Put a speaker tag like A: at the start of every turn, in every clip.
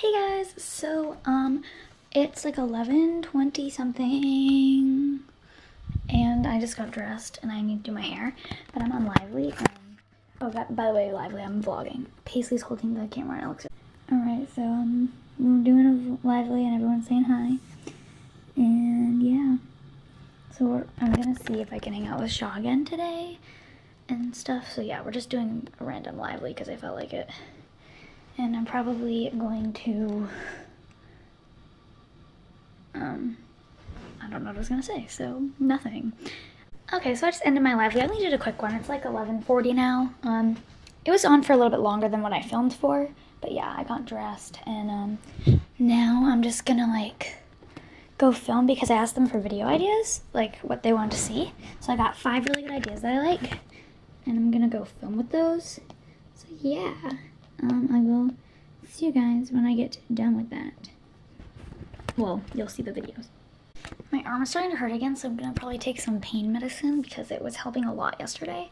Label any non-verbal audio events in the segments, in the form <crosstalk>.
A: Hey guys, so um it's like 11:20 something and I just got dressed and I need to do my hair, but I'm on Lively oh God, by the way, Lively, I'm vlogging. Paisley's holding the camera and it looks Alright, so um we're doing a Lively and everyone's saying hi. And yeah. So I'm gonna see if I can hang out with Shaw again today and stuff. So yeah, we're just doing a random Lively because I felt like it and I'm probably going to, um, I don't know what I was gonna say, so nothing. Okay, so I just ended my lively. I only did a quick one. It's like 11:40 now. Um, it was on for a little bit longer than what I filmed for, but yeah, I got dressed and um, now I'm just gonna like go film because I asked them for video ideas, like what they wanted to see. So I got five really good ideas that I like, and I'm gonna go film with those. So yeah um, I will see you guys when I get done with that. Well, you'll see the videos. My arm is starting to hurt again, so I'm gonna probably take some pain medicine because it was helping a lot yesterday.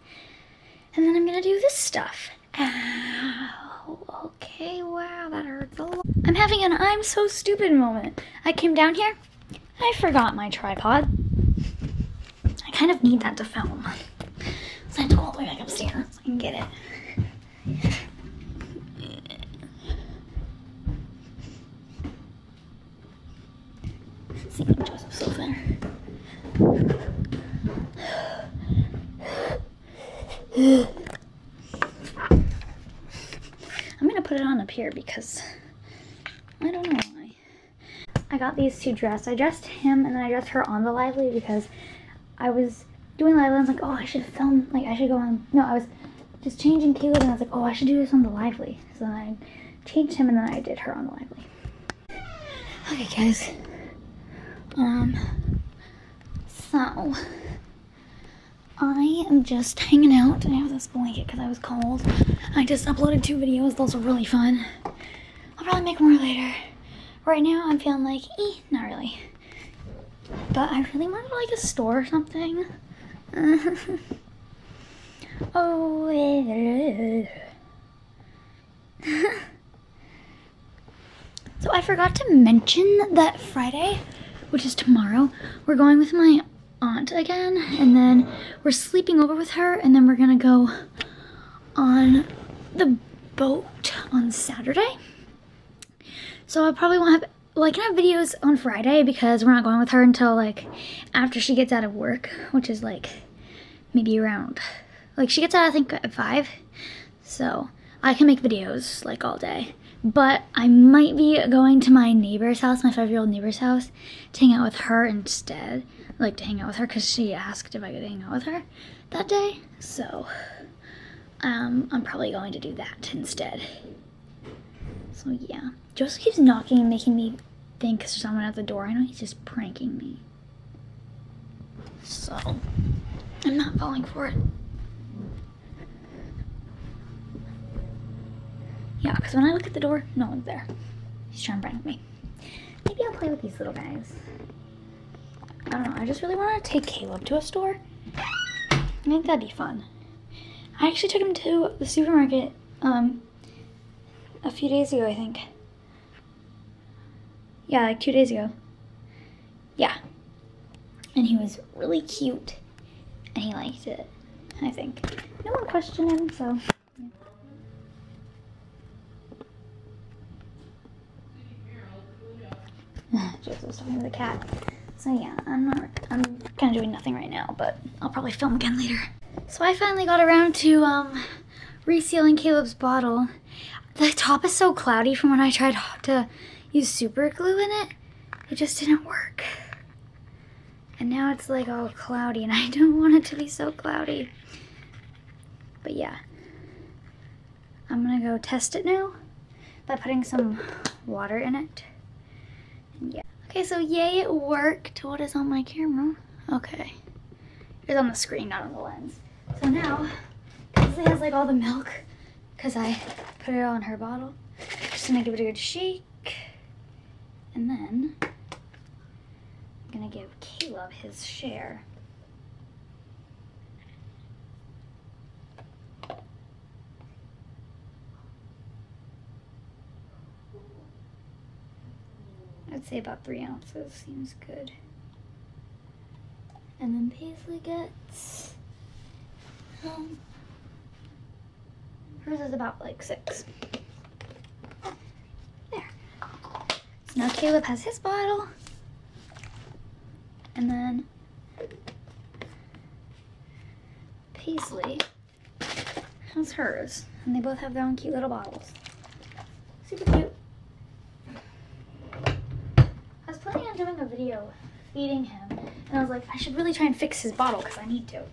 A: And then I'm gonna do this stuff. Ow, okay, wow, that hurts a lot. I'm having an I'm so stupid moment. I came down here, I forgot my tripod. I kind of need that to film. So I have to go all the way back upstairs can get it. I'm gonna put it on up here because I don't know why. I got these two dressed. I dressed him and then I dressed her on the lively because I was doing lively and I was like, oh, I should film, like I should go on, no, I was just changing Caleb and I was like, oh, I should do this on the lively. So then I changed him and then I did her on the lively. Okay, guys. Um, so, I am just hanging out. I have this blanket because I was cold. I just uploaded two videos. Those are really fun. I'll probably make more later. Right now, I'm feeling like, eh, not really. But I really wanted to like a store or something. <laughs> oh, <laughs> so I forgot to mention that Friday which is tomorrow, we're going with my aunt again, and then we're sleeping over with her, and then we're gonna go on the boat on Saturday. So I probably won't have, like, I can have videos on Friday because we're not going with her until, like, after she gets out of work, which is, like, maybe around, like, she gets out, I think, at 5. So I can make videos, like, all day. But I might be going to my neighbor's house, my five-year-old neighbor's house, to hang out with her instead. Like to hang out with her because she asked if I could hang out with her that day. So um, I'm probably going to do that instead. So yeah. Joseph keeps knocking and making me think there's someone at the door. I know he's just pranking me. So I'm not falling for it. Yeah, because when I look at the door, no one's there. He's trying to prank me. Maybe I'll play with these little guys. I don't know. I just really want to take Caleb to a store. I think that'd be fun. I actually took him to the supermarket um, a few days ago, I think. Yeah, like two days ago. Yeah. And he was really cute. And he liked it, I think. No one questioned him, so... Joseph's talking to the cat. So yeah, I'm not, I'm kind of doing nothing right now, but I'll probably film again later. So I finally got around to um, resealing Caleb's bottle. The top is so cloudy from when I tried to use super glue in it. It just didn't work. And now it's like all cloudy and <laughs> I don't want it to be so cloudy. But yeah, I'm gonna go test it now by putting some water in it. Okay, so yay, it worked. What is on my camera? Okay. It's on the screen, not on the lens. So now, Paisley has like all the milk because I put it on her bottle. Just gonna give it a good shake. And then I'm gonna give Caleb his share. I'd say about three ounces seems good. And then Paisley gets, um, hers is about like six. There. So now Caleb has his bottle. And then Paisley has hers. And they both have their own cute little bottles. Super cute. I was planning on doing a video feeding him. And I was like, I should really try and fix his bottle because I need to.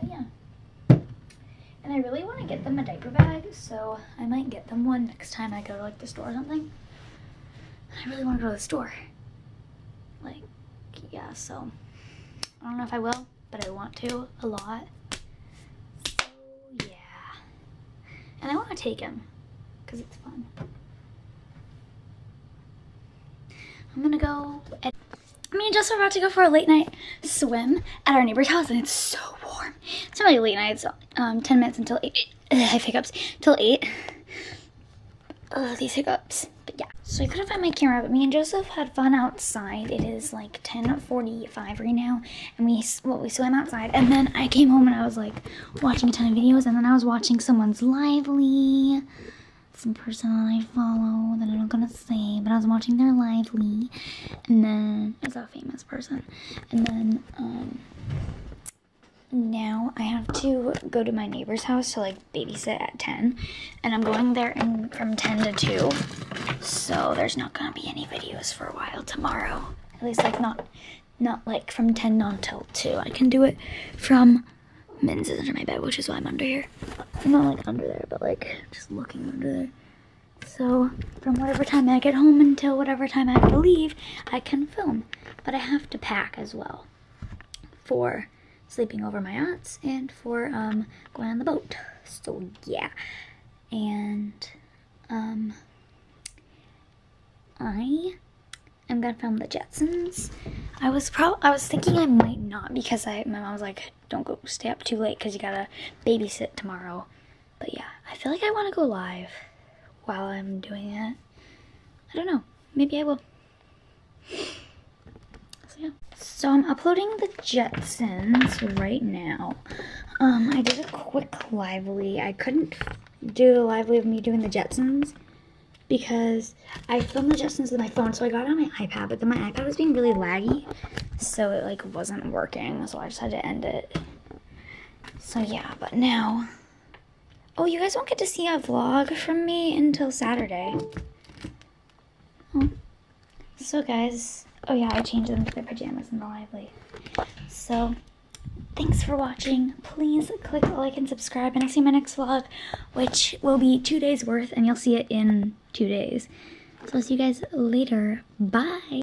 A: So yeah. And I really want to get them a diaper bag, so I might get them one next time I go to like the store or something. I really want to go to the store. Like, yeah, so I don't know if I will, but I want to a lot. So yeah. And I want to take him because it's fun. I'm gonna go. Me and Jess are about to go for a late night swim at our neighbor's house, and it's so warm. It's not really late night. It's um, 10 minutes until 8. Ugh, I have hiccups. Till 8. Ugh, these hiccups. But yeah. So I couldn't find my camera, but me and Joseph had fun outside. It is like 10.45 right now, and we, well, we swam outside. And then I came home and I was like watching a ton of videos, and then I was watching someone's Lively some person that I follow that I'm not gonna say, but I was watching their lively, and then it's a famous person, and then um, now I have to go to my neighbor's house to like babysit at ten, and I'm going there in, from ten to two, so there's not gonna be any videos for a while tomorrow. At least like not not like from ten until two. I can do it from Min's is under my bed, which is why I'm under here. I'm not like under there, but like just looking under there. So from whatever time I get home until whatever time I have to leave, I can film. But I have to pack as well for sleeping over my aunt's and for um, going on the boat. So yeah. And um, I am gonna film the Jetsons. I was pro I was thinking I might not because I my mom was like, don't go stay up too late because you gotta babysit tomorrow. But yeah, I feel like I want to go live while I'm doing it. I don't know. Maybe I will. So yeah. So I'm uploading the Jetsons right now. Um, I did a quick lively. I couldn't do the lively of me doing the Jetsons because I filmed the Jetsons with my phone, so I got on my iPad, but then my iPad was being really laggy, so it like wasn't working, so I just had to end it. So yeah, but now, oh, you guys won't get to see a vlog from me until Saturday. Oh. So guys, oh yeah, I changed them to their pajamas in the lively. So, thanks for watching. Please click like and subscribe, and I'll see you in my next vlog, which will be two days worth, and you'll see it in two days. So I'll see you guys later. Bye!